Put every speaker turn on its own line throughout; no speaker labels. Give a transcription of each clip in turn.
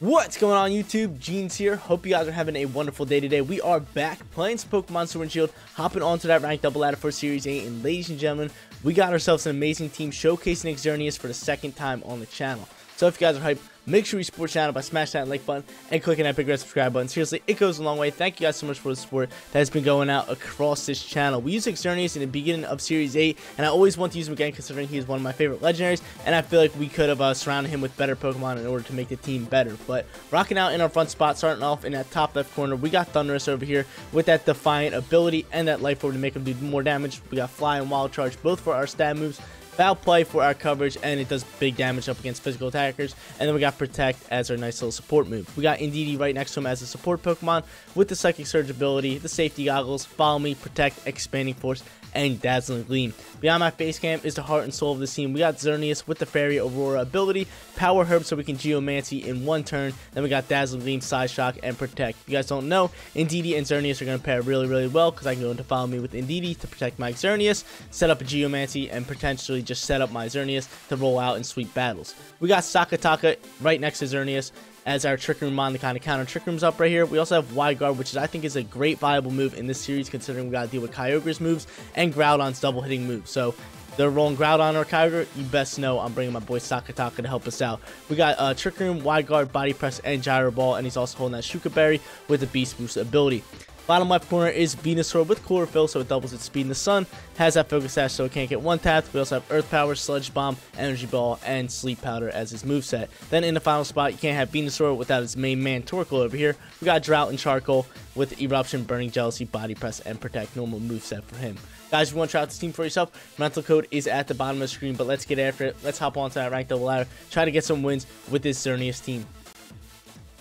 What's going on YouTube? Jeans here. Hope you guys are having a wonderful day today. We are back playing some Pokemon Sword and Shield, hopping onto that ranked double ladder for Series 8. And ladies and gentlemen, we got ourselves an amazing team showcasing Xerneas for the second time on the channel. So if you guys are hyped, Make sure you support channel by smashing that like button and clicking that big red subscribe button. Seriously, it goes a long way. Thank you guys so much for the support that has been going out across this channel. We use Xerneas in the beginning of Series 8, and I always want to use him again considering he is one of my favorite legendaries, and I feel like we could have uh, surrounded him with better Pokemon in order to make the team better. But rocking out in our front spot, starting off in that top left corner, we got Thundurus over here with that Defiant ability and that Life Orb to make him do more damage. We got Fly and Wild Charge, both for our stab moves. Foul play for our coverage, and it does big damage up against physical attackers. And then we got Protect as our nice little support move. We got Indeedee right next to him as a support Pokemon with the Psychic Surge ability, the Safety Goggles, Follow Me, Protect, Expanding Force, and Dazzling Gleam. Beyond my face camp is the heart and soul of the team. We got Xerneas with the Fairy Aurora ability, Power Herb so we can Geomancy in one turn. Then we got Dazzling Gleam, Psyshock, and Protect. If you guys don't know, Indeedee and Xerneas are going to pair really, really well because I can go into Follow Me with Indeedee to protect my Xerneas, set up a Geomancy, and potentially just set up my Xerneas to roll out and sweep battles. We got Stakataka right next to Xerneas as our Trick Room on to kind of counter Trick Room's up right here. We also have Wide Guard, which is, I think is a great viable move in this series considering we got to deal with Kyogre's moves and Groudon's double hitting moves. So they're rolling Groudon or Kyogre, you best know I'm bringing my boy Stakataka to help us out. We got uh, Trick Room, Wide Guard, Body Press, and Gyro Ball, and he's also holding that Shuka Berry with the Beast Boost ability. Bottom left corner is Venusaur with Chlorophyll, so it doubles its speed in the sun. Has that Focus Sash, so it can't get one tapped. We also have Earth Power, Sludge Bomb, Energy Ball, and Sleep Powder as his moveset. Then in the final spot, you can't have Venusaur without his main man, Torkoal over here. We got Drought and Charcoal with Eruption, Burning Jealousy, Body Press, and Protect. Normal moveset for him. Guys, if you want to try out this team for yourself, mental code is at the bottom of the screen, but let's get after it. Let's hop onto that ranked double ladder, try to get some wins with this Xerneas team.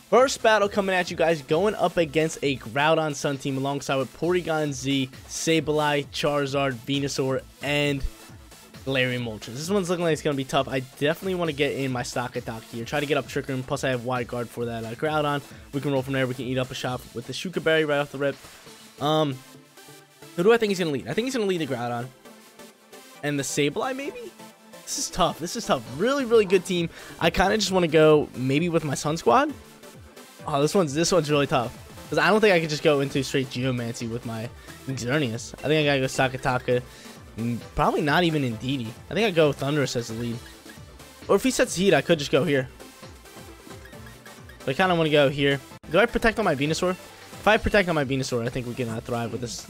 First battle coming at you guys, going up against a Groudon Sun team alongside with Porygon Z, Sableye, Charizard, Venusaur, and Galarian Moltres. This one's looking like it's going to be tough. I definitely want to get in my Stakataka here. Try to get up Trick Room, plus I have Wide Guard for that uh, Groudon. We can roll from there. We can eat up a shop with the Shuka Berry right off the rip. Um, Who do I think he's going to lead? I think he's going to lead the Groudon. And the Sableye, maybe? This is tough. This is tough. Really, really good team. I kind of just want to go maybe with my Sun Squad. Oh, this one's this one's really tough. Because I don't think I could just go into straight Geomancy with my Xerneas. I think I gotta go Stakataka. Mm, probably not even in Indeedee. I think I go Thundurus as the lead. Or if he sets heat, I could just go here. But I kind of want to go here. Do I protect on my Venusaur? If I protect on my Venusaur, I think we can uh, thrive with this.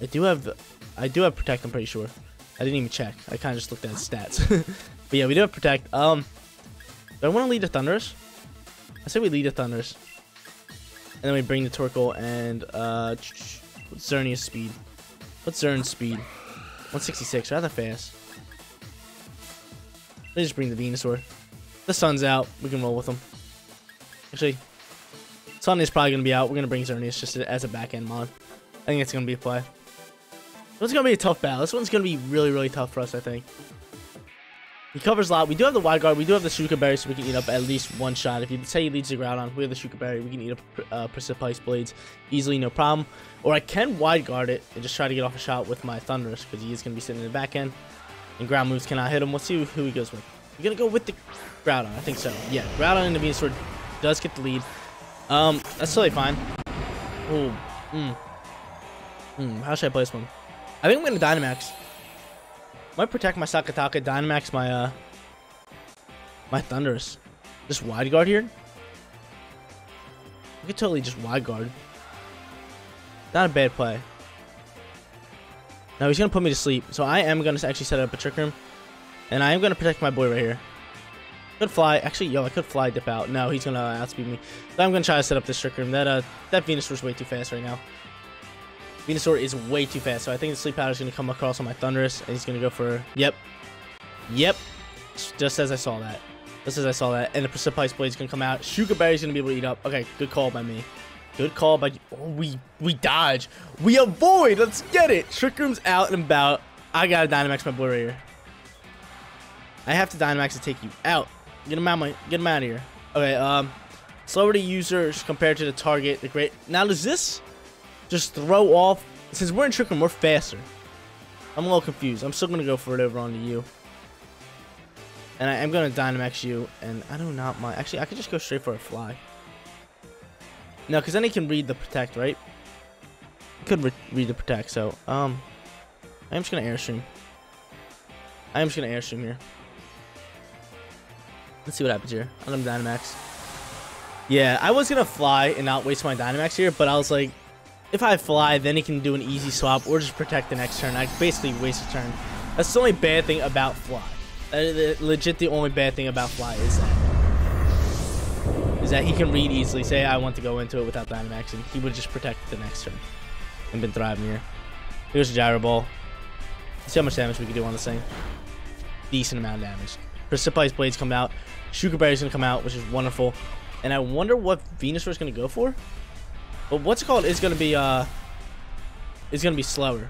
I do have, I do have protect. I'm pretty sure. I didn't even check. I kind of just looked at stats. but yeah, we do have protect. Um, do I want to lead the Thundurus? I say we lead the Thunders. And then we bring the Torkoal and uh what's Xerneas speed? What's Zern's speed? 166, rather fast. They just bring the Venusaur. The sun's out. We can roll with them. Actually, Sun is probably going to be out. We're going to bring Xerneas just as a back end mod. I think it's going to be a play. Is going to be a tough battle. This one's going to be really, really tough for us, I think. He covers a lot. We do have the wide guard. We do have the Shuka Berry, so we can eat up at least one shot. If you say he leads the Groudon, we have the Shuka Berry. We can eat up uh, Precipice Blades easily, no problem. Or I can wide guard it and just try to get off a shot with my Thundurus because he is going to be sitting in the back end. And ground moves cannot hit him. We'll see who he goes with. We're going to go with the Groudon. I think so. Yeah, Groudon and the Venusaur does get the lead. Um, That's totally fine. Oh. Hmm, how should I play this one? I think I'm going to Dynamax. Might protect my Stakataka, Dynamax my uh my Thundurus. Just wide guard here. I could totally just wide guard. Not a bad play. Now he's gonna put me to sleep. So I am gonna actually set up a trick room. And I am gonna protect my boy right here. Could fly. Actually, yo, I could fly dip out. No, he's gonna outspeed me. So I'm gonna try to set up this trick room. That uh that Venusaur's way too fast right now. Venusaur is way too fast, so I think the Sleep Powder is going to come across on my Thundurus, and he's going to go for... Yep. Yep. Just as I saw that. Just as I saw that. And the Precipice Blade is going to come out. Shuka Berry is going to be able to eat up. Okay, good call by me. Good call by... Oh, we, we dodge. We avoid. Let's get it. Trick Room's out and about. I got to Dynamax my boy right. I have to Dynamax to take you out. Get him out, my, get him out of here. Okay, um... Slower to users compared to the target. The great... Now, does this just throw off. Since we're in Trick Room, we're faster. I'm a little confused. I'm still going to go for it over onto you. And I am going to Dynamax you, and I do not mind. Actually, I could just go straight for a fly. No, because then he can read the protect, right? Could re read the protect, so, um, I'm just going to Airstream. I am just going to Airstream here. Let's see what happens here. I am Dynamax. Yeah, I was going to fly and not waste my Dynamax here, but I was like, if I fly, then he can do an easy swap or just protect the next turn. I basically waste a turn. That's the only bad thing about fly. Uh, legit, the only bad thing about fly is that is that he can read easily. Say I want to go into it without Dynamax, and he would just protect the next turn and been thriving here. Here's a Gyro Ball. See how much damage we can do on this thing. Decent amount of damage. Precipice Blades come out. Shuka Berry's gonna come out, which is wonderful. And I wonder what Venusaur is gonna go for. But what's it called is gonna be uh is gonna be slower.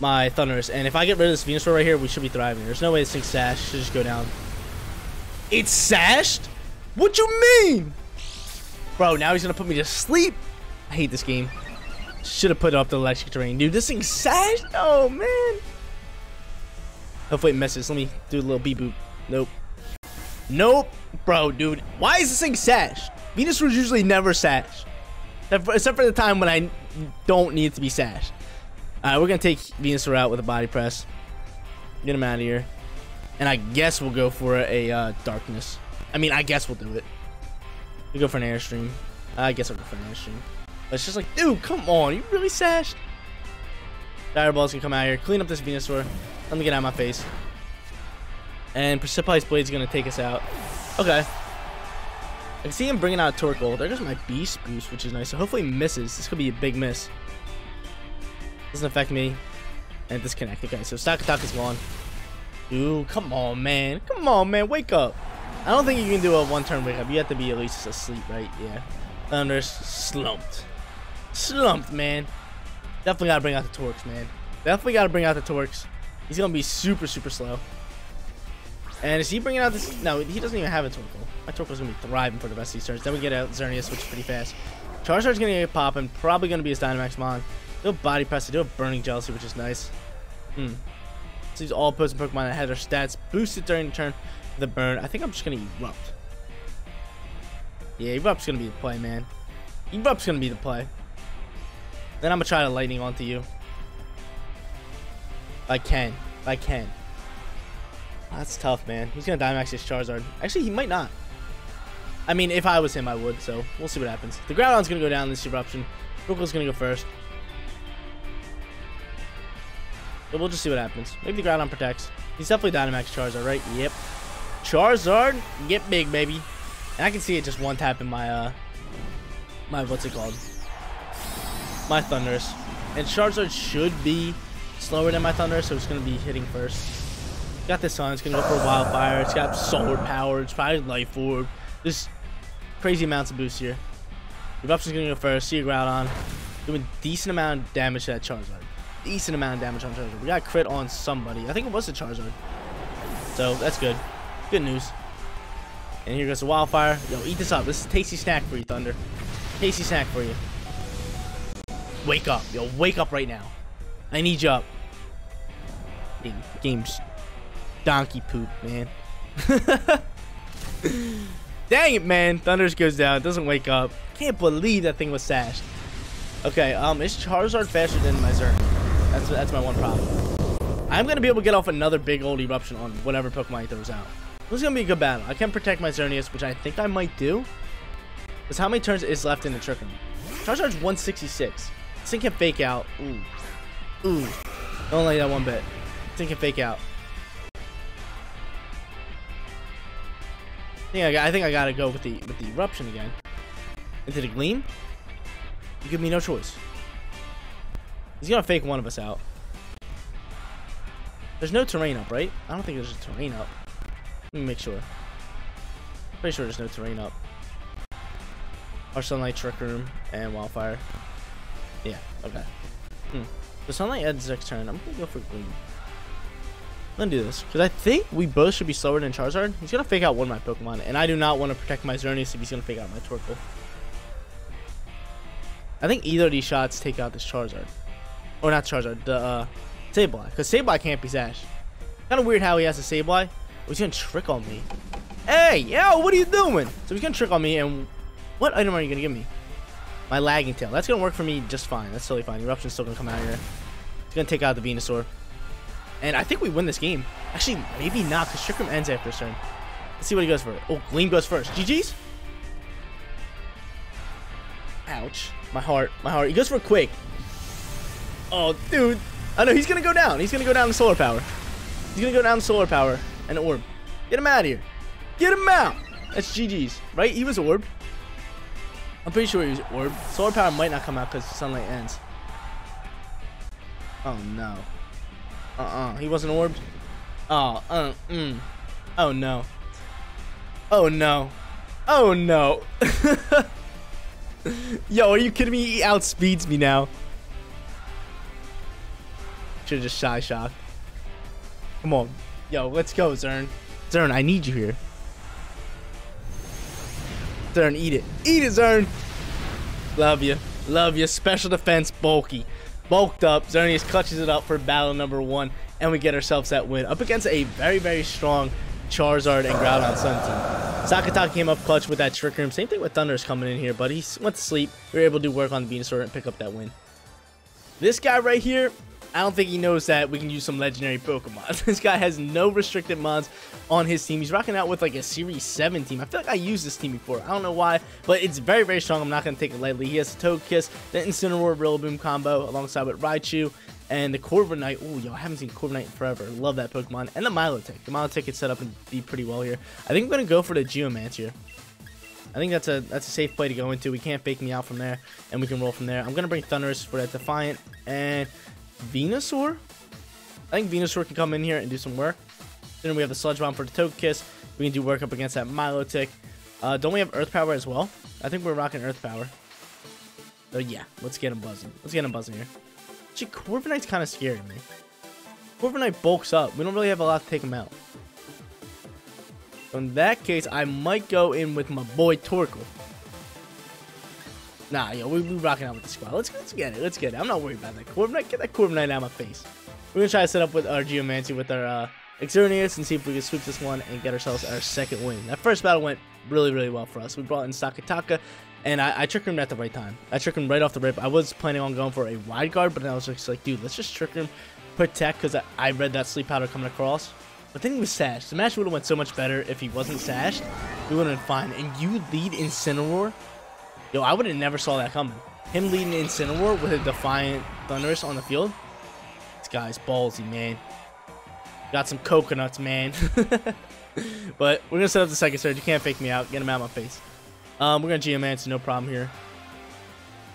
My Thundurus. And if I get rid of this Venusaur right here, we should be thriving. There's no way this thing sash should just go down. It's sashed? What you mean? Bro, now he's gonna put me to sleep. I hate this game. Should have put up the electric terrain. Dude, this thing's sashed? Oh man. Hopefully it misses. Let me do a little beep boop. Nope. Nope. Bro, dude. Why is this thing sashed? Venusaurs usually never sash. Except for the time when I don't need to be sashed. Alright, we're going to take Venusaur out with a body press. Get him out of here. And I guess we'll go for a uh, darkness. I mean, I guess we'll do it. We go for an airstream. I guess I'll go for an airstream. But it's just like, dude, come on. You really sashed? Fireball's gonna come out here. Clean up this Venusaur. Let me get out of my face. And Precipitous Blade's gonna take us out. Okay. I can see him bringing out a Torkoal. There goes my Beast Boost, which is nice. So hopefully misses. This could be a big miss. Doesn't affect me. And disconnect. Okay, so Stakataka is gone. Dude, come on, man. Come on, man. Wake up. I don't think you can do a one-turn wake up. You have to be at least asleep, right? Yeah. Thundurus slumped. Slumped, man. Definitely gotta bring out the Torques, man. Definitely gotta bring out the Torques. He's gonna be super, super slow. And is he bringing out this? No, he doesn't even have a Torkoal. My Torkoal's gonna be thriving for the rest of these turns. Then we get out Xerneas, which is pretty fast. Charizard's gonna get popping. Probably gonna be his Dynamax Mon. Do a Body Press. Do a Burning Jealousy, which is nice. Hmm. These all opposing Pokemon that had their stats boosted during the turn. The burn. I think I'm just gonna erupt. Yeah, erupt's gonna be the play, man. Erupt's gonna be the play. Then I'm gonna try to lightning onto you. I can. I can. That's tough, man. He's gonna Dynamax his Charizard. Actually, he might not. I mean, if I was him, I would, so we'll see what happens. The Groudon's gonna go down this eruption. Brookle's gonna go first. But we'll just see what happens. Maybe the Groudon protects. He's definitely Dynamax Charizard, right? Yep. Charizard, get big, baby. And I can see it just one tap in my, uh, my, what's it called? My Thundurus. And Charizard should be slower than my Thundurus, so it's going to be hitting first. Got this on. It's gonna go for a wildfire. It's got solar power. It's probably life orb. There's crazy amounts of boost here. Eruption's gonna go first. See a Groudon. Doing decent amount of damage to that Charizard. Decent amount of damage on Charizard. We got crit on somebody. I think it was the Charizard. So that's good. Good news. And here goes the wildfire. Yo, eat this up. This is tasty snack for you, Thunder. Tasty snack for you. Wake up. Yo, wake up right now. I need you up. Game, Game's donkey poop, man. Dang it, man. Thunders goes down. Doesn't wake up. Can't believe that thing was sashed. Okay, um, is Charizard faster than my Zerg? That's, that's my one problem. I'm going to be able to get off another big old eruption on whatever Pokemon throws out. This is going to be a good battle. I can protect my Xerneas, which I think I might do. Because how many turns is left in the Trick Room? Charizard's 166. This thing can fake out. Ooh. Ooh. Don't like that one bit. Thing can fake out. Think I, I think I gotta go with the with the eruption again. Into the gleam. You give me no choice. He's gonna fake one of us out. There's no terrain up, right? I don't think there's a terrain up. Let me make sure. Pretty sure there's no terrain up. Our sunlight, trick room, and wildfire. Yeah. Okay. Hmm. The sunlight ends next turn. I'm gonna go for gleam. Let's do this. Because I think we both should be slower than Charizard. He's to fake out one of my Pokemon. And I do not want to protect my Xerneas if he's to fake out my Torkoal. I think either of these shots take out this Charizard. Or not Charizard, the uh, Sableye. Because Sableye can't be Sash. If Kind of weird how he has a Sableye. Oh, he's gonna trick on me. Hey, yo, what are you doing? So he's gonna trick on me, and what item are you gonna give me? My lagging tail. That's gonna work for me just fine. That's totally fine. Eruption's still gonna come out here. He's gonna take out the Venusaur. And I think we win this game. Actually, maybe not, because Trick Room ends after this turn. Let's see what he goes for. Oh, Gleam goes first. GG's? Ouch. My heart. My heart. He goes for Quake. Oh, dude. I know, he's gonna go down. He's gonna go down to Solar Power. He's gonna go down to Solar Power and Orb. Get him out of here. Get him out. That's GG's, right? He was Orb. I'm pretty sure he was Orb. Solar Power might not come out because sunlight ends. Oh, no. Uh-uh. He wasn't orbed? Oh, uh, mm. Oh, no. Oh, no. Oh, no. Yo, are you kidding me? He outspeeds me now. Should've just Psyshock. Come on. Yo, let's go, Zern. Zern, I need you here. Zern, eat it. Eat it, Zern. Love you. Love you. Special defense, bulky bulked up. Xerneas clutches it up for battle number one, and we get ourselves that win up against a very, very strong Charizard and Groudon Sun team. Stakataka came up clutch with that Trick Room. Same thing with Thunder's coming in here, but he went to sleep. We were able to work on the Venusaur and pick up that win. This guy right here, I don't think he knows that we can use some legendary Pokemon. this guy has no restricted mods on his team. He's rocking out with like a Series 7 team. I feel like I used this team before. I don't know why, but it's very, very strong. I'm not going to take it lightly. He has a Togekiss, the Incineroar Rillaboom combo alongside with Raichu, and the Corviknight. Oh, yo, I haven't seen Corviknight in forever. Love that Pokemon. And the Milotic. The Milotic is set up and be pretty well here. I think I'm going to go for the Geomancer. I think that's a that's a safe play to go into. We can't fake me out from there, and we can roll from there. I'm going to bring Thundurus for that Defiant, and Venusaur? I think Venusaur can come in here and do some work. Then we have the Sludge Bomb for the Togekiss. We can do work up against that Milotic. Uh, don't we have Earth Power as well? I think we're rocking Earth Power. Oh yeah, let's get him buzzing. Let's get him buzzing here. Actually, Corviknight's kind of scaring me. Corviknight bulks up. We don't really have a lot to take him out. So in that case, I might go in with my boy Torkoal. Nah, yo, we be rocking out with the squad. Let's, let's get it. Let's get it. I'm not worried about that Corviknight. Get that Corviknight out of my face. We're to try to set up with our Geomancy with our uh, Xerneas and see if we can sweep this one and get ourselves our second win. That first battle went really, really well for us. We brought in Stakataka, and I, I tricked him at the right time. I tricked him right off the rip. I was planning on going for a wide guard, but I was just like, dude, let's just trick him, protect, because I, I read that sleep powder coming across. But then he was sashed. The match would have went so much better if he wasn't sashed. We would have been fine. And you lead Incineroar Yo, I would have never saw that coming. Him leading Incineroar with a Defiant Thundurus on the field. This guy's ballsy, man. Got some coconuts, man. but we're going to set up the second surge. You can't fake me out. Get him out of my face. Um, we're going to Geomance, no problem here.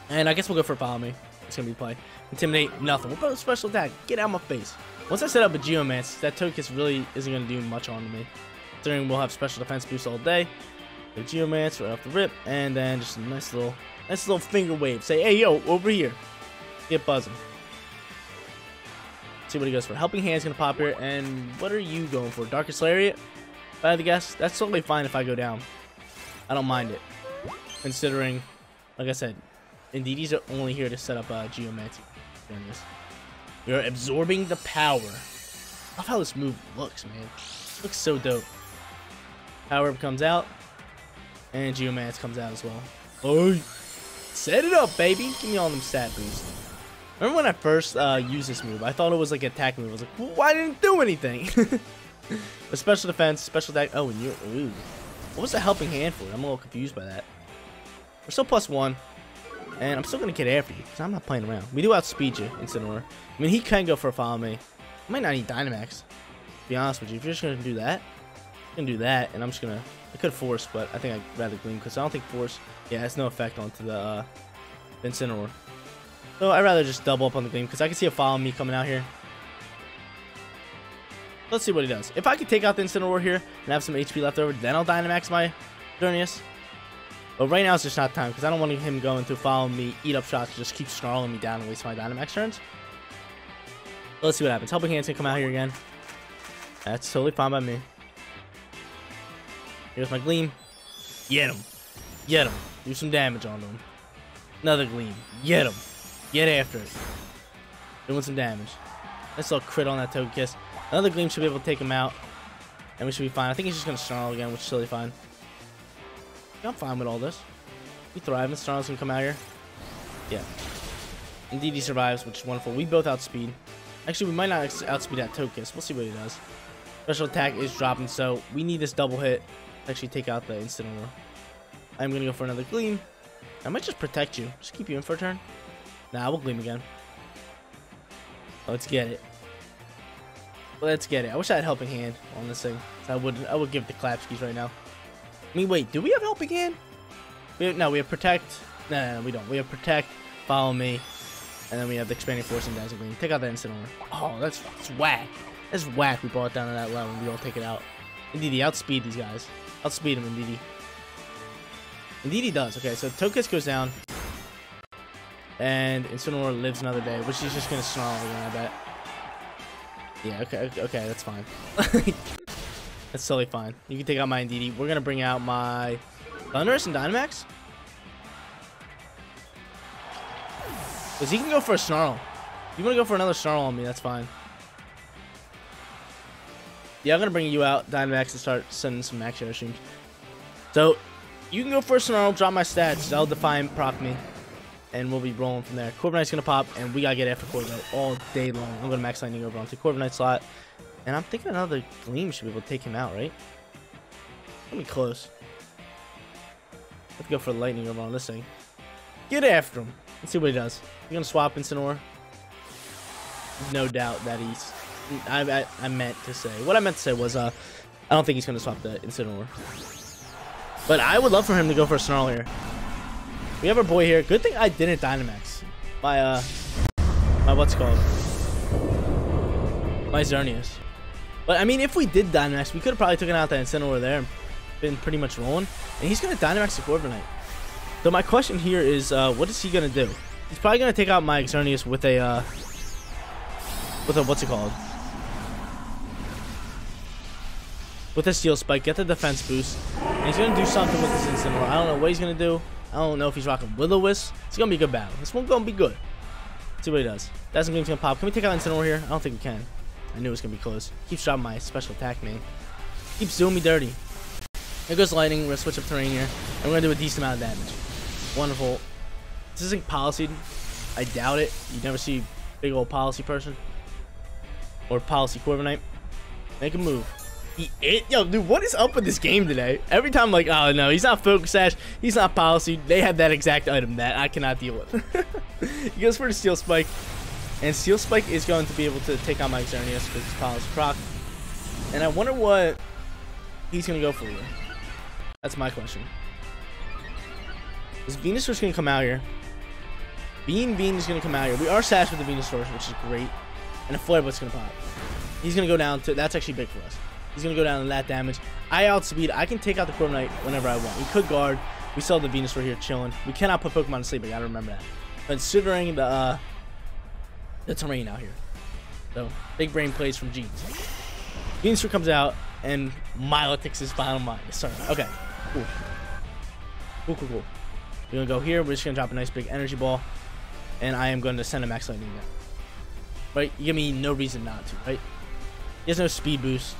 And I guess we'll go for Follow Me. It's going to be play. Intimidate, nothing. We'll put a special attack. Get out of my face. Once I set up a Geomance, that Togekiss really isn't going to do much on me. Considering we'll have special defense boost all day. The Geomance right off the rip, and then just a nice little, nice little finger wave. Say, hey, yo, over here. Get buzzing. See what he goes for. Helping Hand's gonna pop here, and what are you going for? Darkest Lariat? If I had to guess, that's totally fine if I go down. I don't mind it. Considering, like I said, Indeedee are only here to set up uh, Geomancy. You're absorbing the power. I love how this move looks, man. Looks so dope. Power comes out. And Geomance comes out as well. Oh, set it up, baby. Give me all them stat boosts. Remember when I first uh, used this move? I thought it was like an attack move. I was like, why didn't it do anything? A special defense, special attack. Oh, and you're. Ooh. What was the helping hand for? I'm a little confused by that. We're still plus one. And I'm still going to get after you because I'm not playing around. We do outspeed you, Incineroar. I mean, he can go for a follow me. I might not need Dynamax. To be honest with you. If you're just going to do that, you can do that. And I'm just to I could force, but I think I'd rather gleam because I don't think force, yeah, has no effect onto the uh, Incineroar. So I'd rather just double up on the gleam because I can see a follow me coming out here. Let's see what he does. If I could take out the Incineroar here and have some HP left over, then I'll Dynamax my Xerneas. But right now it's just not time because I don't want him going to follow me, eat up shots, just keep snarling me down and waste my Dynamax turns. let's see what happens. Helping Hand's gonna come out here again. That's totally fine by me. Here's my Gleam. Get him. Get him. Do some damage on him. Another Gleam. Get him. Get after it. Doing some damage. Nice little crit on that Togekiss. Another Gleam should be able to take him out. And we should be fine. I think he's just going to Snarl again, which is totally fine. I'm fine with all this. We thrive, and Snarl's going to come out here. Yeah. Indeed, he survives, which is wonderful. We both outspeed. Actually, we might not outspeed that Togekiss. We'll see what he does. Special attack is dropping, so we need this double hit actually take out the instant Incineroar. I'm to go for another Gleam. I might just protect you. Just keep you in for a turn. Nah, we'll Gleam again. Let's get it. Let's get it. I wish I had Helping Hand on this thing. I would I would give the Klapskis right now. I mean, wait, do we have Helping Hand? We have, no, we have Protect. No, no, no, we don't. We have Protect, Follow Me, and then we have the Expanding Force and Dazzling Gleam. Take out that Incineroar. Oh, that's, that's whack. That's whack. We brought it down to that level and we don't take it out. Indeed, the outspeed these guys. Outspeed him, Indeed. Indeed he does. Okay, so Tokus goes down. And Incineroar lives another day, which he's just going to snarl again, I bet. Yeah, okay, okay, that's fine. that's totally fine. You can take out my Indeedee. We're going to bring out my Thundurus and Dynamax. Because he can go for a Snarl. If you want to go for another Snarl on me, that's fine. Yeah, I'm to bring you out, Dynamax, and start sending some max air streams. So, you can go for a Snarl, drop my stats. That'll Defiant proc me. And we'll be rolling from there. Corviknight's to pop, and we got to get after Corviknight all day long. I'm to Max Lightning over onto Corviknight slot. And I'm thinking another Gleam should be able to take him out, right? Let me close. Let's go for Lightning over on this thing. Get after him. Let's see what he does. You going to swap Incineroar? No doubt that he's... I, I, I meant to say... What I meant to say was, uh... I don't think he's going to swap the Incineroar. But I would love for him to go for a Snarl. We have our boy here. Good thing I didn't Dynamax. My, uh... My what's called? My Xerneas. But, I mean, if we did Dynamax, we could have probably taken out that Incineroar there been pretty much rolling. And he's going to Dynamax the Corviknight. So my question here is, uh, what is he going to do? He's probably going to take out my Xerneas with a, uh... With a, what's it called? With a Steel Spike, get the defense boost. And he's going to do something with this Incineroar. I don't know what he's going to do. I don't know if he's rocking Will-O-Wisp. It's going to be a good battle. This one's going to be good. Let's see what he does. Gleam's going to pop. Can we take out Incineroar here? I don't think we can. I knew it was going to be close. Keeps dropping my special attack, man. Keeps doing me dirty. There goes Lightning. We're going to switch up terrain here. And we're going to do a decent amount of damage. Wonderful. This isn't Policy. I doubt it. You never see big old Policy person. Or Policy Corviknight. Make a move. Yo dude what is up with this game today? Every time I'm like oh no he's not focus sash he's not policy. They have that exact item that i cannot deal with. He goes for the steel spike. And steel spike is going to be able to take on my xerneas because it's policy proc. And i wonder what he's gonna go for here. That's my question. Is venusaur gonna come out here. Bean bean is gonna come out here. We are sashed with the venusaur which is great. And a flare blitz gonna pop. He's gonna go down to that's actually big for us He's going to go down to that damage. I outspeed. I can take out the Corviknight whenever I want. We could guard. We saw the Venusaur here chilling. We cannot put Pokemon to sleep. I got to remember that. Considering the uh, the terrain out here. So, big brain plays from Jeans. Venusaur comes out, and Milotic's his final mind. Sorry. Okay. Cool. Cool, cool, cool. We're going to go here. We're just going to drop a nice big energy ball. And I am going to send a Max Lightning down. Right? You give me no reason not to, right? He has no speed boost.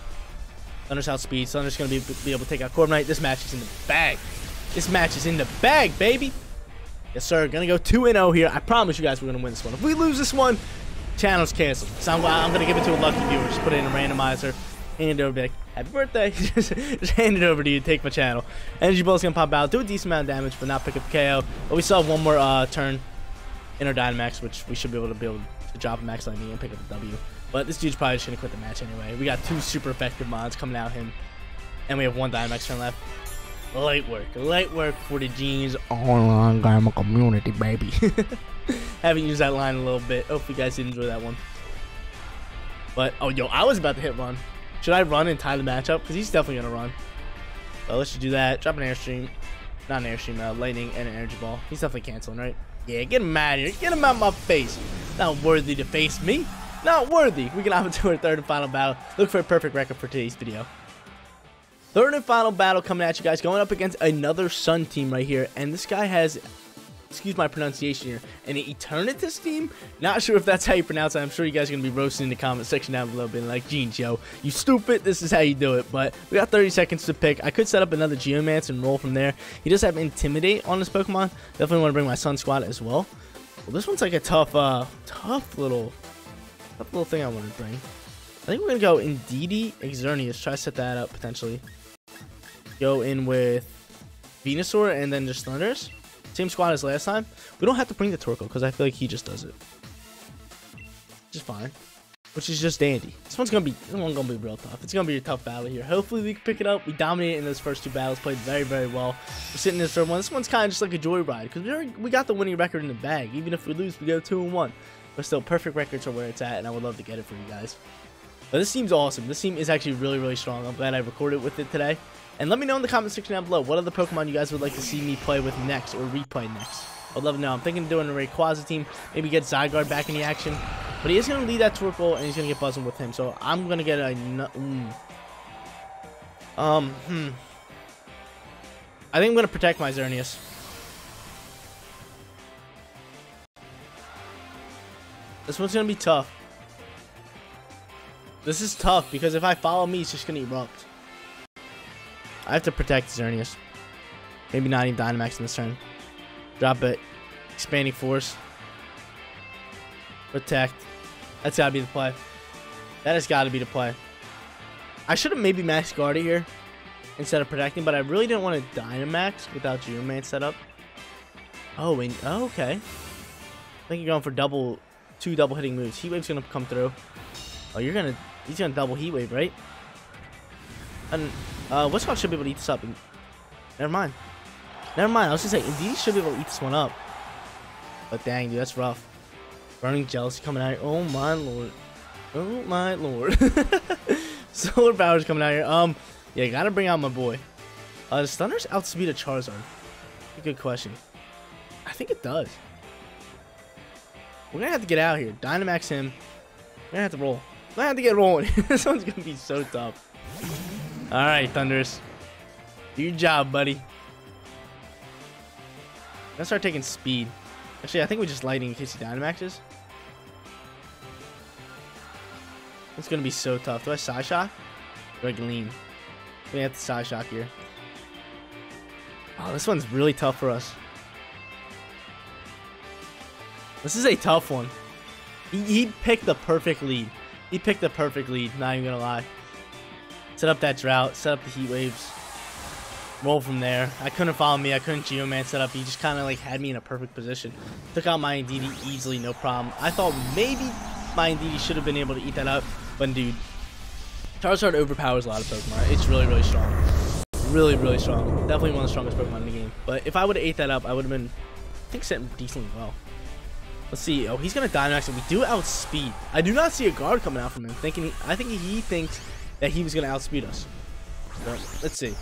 Thunder's outspeed. Thunder's going to be, be able to take out Corviknight. This match is in the bag. This match is in the bag, baby. Yes, sir. Going to go 2-0 here. I promise you guys we're going to win this one. If we lose this one, channel's canceled. So I'm, I'm going to give it to a lucky viewer. Just put it in a randomizer. Hand it over, like, happy birthday. just, hand it over to you. Take my channel. Energy Ball's going to pop out. Do a decent amount of damage, but not pick up KO. But we still have one more uh, turn in our Dynamax, which we should be able to build to drop a Max Lightning and pick up the W. But this dude's probably just going to quit the match anyway. We got two super effective mods coming out him. And we have one Dynamax turn left. Light work. Light work for the Jeans online gamer community, baby. Haven't used that line a little bit. Hope you guys did enjoy that one. But, oh, yo, I was about to hit run. Should I run and tie the matchup? Because he's definitely going to run. Let's just do that. Drop an Airstream. Not an Airstream, uh, Lightning and an Energy Ball. He's definitely canceling, right? Yeah, get him out of here. Get him out of my face. Not worthy to face me. Not worthy. We can hop into our third and final battle. Look for a perfect record for today's video. Third and final battle coming at you guys. Going up against another Sun team right here. And this guy has excuse my pronunciation here, an Eternatus team. Not sure if that's how you pronounce it. I'm sure you guys are going to be roasting in the comment section down below, being like, Jeans, yo, you stupid. This is how you do it. But we got 30 seconds to pick. I could set up another Geomance and roll from there. He does have Intimidate on this Pokemon. Definitely want to bring my Sun Squad as well. Well, this one's like a tough, uh, tough little, tough little thing I want to bring. I think we're going to go Indeedee Xerneas. Try to set that up potentially. Go in with Venusaur and then just Thunders. Same squad as last time. We don't have to bring the Torkoal because I feel like he just does it. Just fine. Which is just dandy. This one's gonna be this one's gonna be real tough. It's gonna be a tough battle here. Hopefully we can pick it up. We dominated in those first two battles, played very, very well. We're sitting in this third one. This one's kind of just like a joyride because we already, we got the winning record in the bag. Even if we lose, we go two and one. But still, perfect records are where it's at, and I would love to get it for you guys. But this team's awesome. This team is actually really, really strong. I'm glad I recorded with it today. And let me know in the comment section down below what other Pokemon you guys would like to see me play with next or replay next. I'd love to know. I'm thinking of doing a Rayquaza team, maybe get Zygarde back in the action. But he is going to lead that Torkoal, and he's going to get buzzing with him. So I'm going to get a... Mm. Um, hmm. I think I'm going to protect my Xerneas. This one's to be tough. This is tough, because if I follow me, it's just to erupt. I have to protect Xerneas. Maybe not even Dynamax in this turn. Drop it. Expanding Force. Protect. That's gotta be the play. That has gotta be the play. I should have maybe max guarded here instead of protecting, but I really didn't want to Dynamax without Geoman set up. Oh, and, oh, okay. I think you're going for double, two double hitting moves. Heat Wave's gonna come through. Oh, you're gonna, he's gonna double Heat Wave, right? And uh, Westcott should be able to eat this up. Never mind. Never mind. I was just saying, Indeed should be able to eat this one up. But dang, dude, that's rough. Burning Jealousy coming out here. Oh my lord. Oh my lord. Solar Power's coming out here. Um, yeah, gotta bring out my boy. Uh, does Thundurus outspeed a Charizard? Good question. I think it does. We're gonna have to get out here. Dynamax him. We're gonna have to roll. We're gonna have to get rolling. this one's gonna be so tough. Alright, Thundurus. Do your job, buddy. Let's start taking speed. Actually, I think we're just lighting in case he Dynamaxes. It's gonna be so tough. Do I Psyshock? Or I lean? We have to Psyshock here. Oh, this one's really tough for us. This is a tough one. He, he picked the perfect lead. He picked the perfect lead, not even gonna lie. Set up that drought, set up the heat waves roll from there. I couldn't follow me. I couldn't Geoman set up. He just kind of like had me in a perfect position. Took out my Indeedee easily, no problem. I thought maybe my Indeedee should have been able to eat that up. But dude, Charizard overpowers a lot of Pokemon. It's really, really strong. Really, really strong. Definitely one of the strongest Pokemon in the game. But if I would have ate that up, I would have been, I think, sitting decently well. Let's see. Oh, he's to Dynamax, and we do outspeed. I do not see a guard coming out from him. Thinking, he, I think he thinks that he was to outspeed us. But let's see.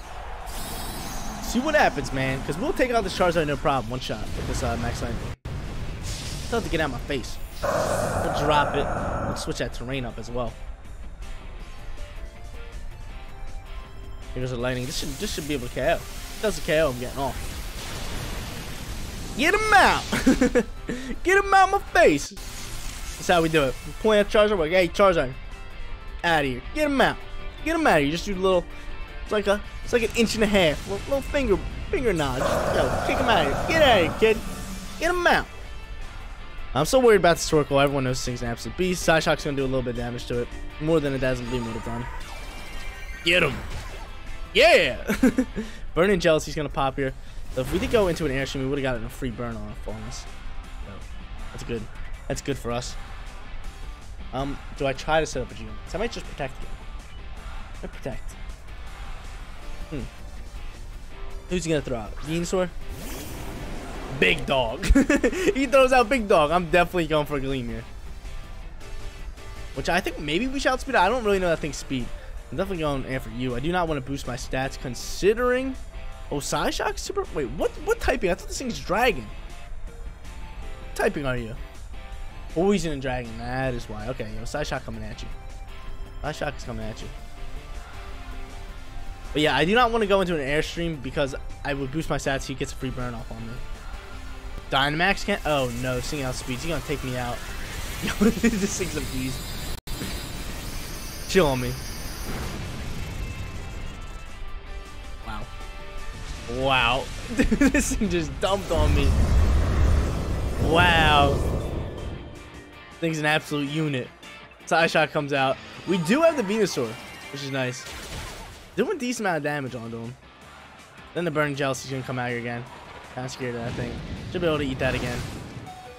See what happens, man. Because we'll take out this Charizard no problem. One shot with this uh, Max Lightning. It to get out of my face. We'll drop it. We'll switch that terrain up as well. Here's a lightning. This should this should be able to KO. If it does a KO, I'm getting off. Get him out! Get him out my face! That's how we do it. Point at Charizard, we're like, hey, Charizard, out of here. Get him out. Get him out of here. Just do a little it's like a, it's like an inch and a half. Little, little finger, finger nod. Yo, kick him out of here. Get out of here, kid. Get him out. I'm so worried about the Torkoal. Everyone knows this thing's an absolute beast. Psyshock's gonna do a little bit of damage to it. More than a Dazzling Gleam would have done. Get him. Yeah! Burning Jealousy's gonna pop here. So if we did go into an airstream, we would have gotten a free burn on fullness. So that's good. That's good for us. Um, do I try to set up a June? So I might just protect you. I protect. Hmm. Who's he gonna throw out? Venusaur? Big dog. he throws out big dog. I'm definitely going for Gleam here. Which I think maybe we should outspeed. I don't really know that thing's speed. I'm definitely going after you. I do not want to boost my stats considering. Oh, Psyshock super. Wait, what? What typing? I thought this thing's dragon. What typing are you? Poison and dragon. That is why. Okay, yo, Psyshock coming at you. Psyshock is coming at you. But yeah, I do not want to go into an airstream because I would boost my stats. He gets a free burn off on me. Dynamax can't. Oh no, seeing out speeds. He's gonna take me out. Yo, this thing's a beast. Chill on me. Wow. this thing just dumped on me. Wow. Thing's an absolute unit. Psyshock comes out. We do have the Venusaur, which is nice. Doing decent amount of damage onto him. Then the Burning Jealousy's gonna come out here again. Kinda scared of that thing. Should be able to eat that again.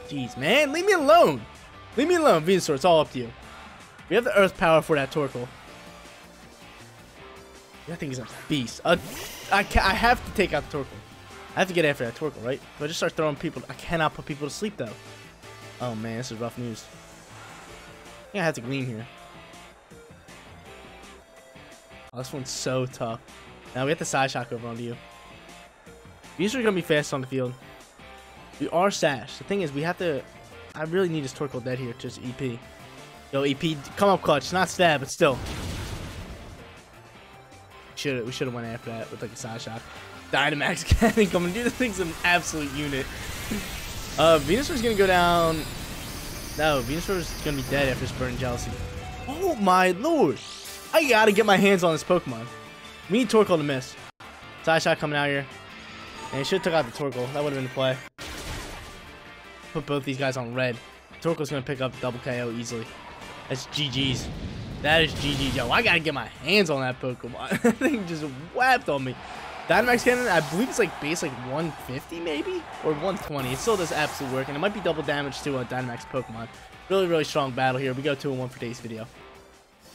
Jeez, man, leave me alone. Leave me alone, Venusaur, it's all up to you. We have the Earth power for that Torkoal. That thing is a beast. Uh, I, I have to take out the Torkoal. I have to get after that Torkoal, right? If I just start throwing people, I cannot put people to sleep, though. Oh, man, this is rough news. I have to glean here. Oh, this one's so tough. Now we have the Psyshock over onto you. These are going to be fast on the field. We are stashed. The thing is, we have to... I really need this Torkoal dead here to just EP. Yo, EP, come up clutch. Not stab, but still. Should we should have went after that with like a Psyshock. Dynamax cannon coming. Dude, this thing's an absolute unit. uh, Venusaur's gonna go down. No, Venusaur's gonna be dead after Burning Jealousy. Oh my lord! I gotta get my hands on this Pokemon. We need Torkoal to miss. Psyshock coming out here. And he should have took out the Torkoal. That would have been the play. Put both these guys on red. Torkoal's gonna pick up double KO easily. That's GG's. That is GG. Yo, I gotta get my hands on that Pokemon. that thing just whapped on me. Dynamax Cannon, I believe it's like base like 150 maybe? Or 120. It still does absolute work. And it might be double damage to a Dynamax Pokemon. Really, really strong battle here. We go 2 and 1 for today's video.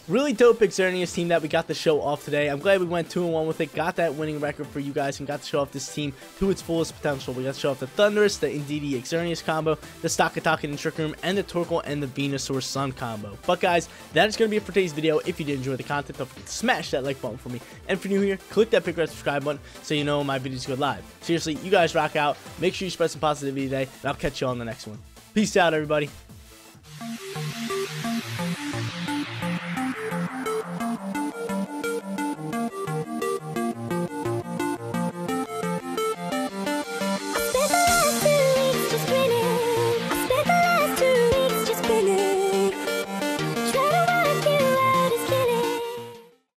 Really dope Xerneas team that we got the show off today. I'm glad we went 2-1 with it, got that winning record for you guys, and got to show off this team to its fullest potential. We got to show off the Thundurus, the Indeedee Xerneas combo, the Stakataka and Trick Room, and the Torkoal and the Venusaur Sun combo. But guys, that is going to be it for today's video. If you did enjoy the content, don't forget to smash that like button for me. And if you're new here, click that big red subscribe button so you know my videos go live. Seriously, you guys rock out. Make sure you spread some positivity today, and I'll catch you on the next one. Peace out, everybody.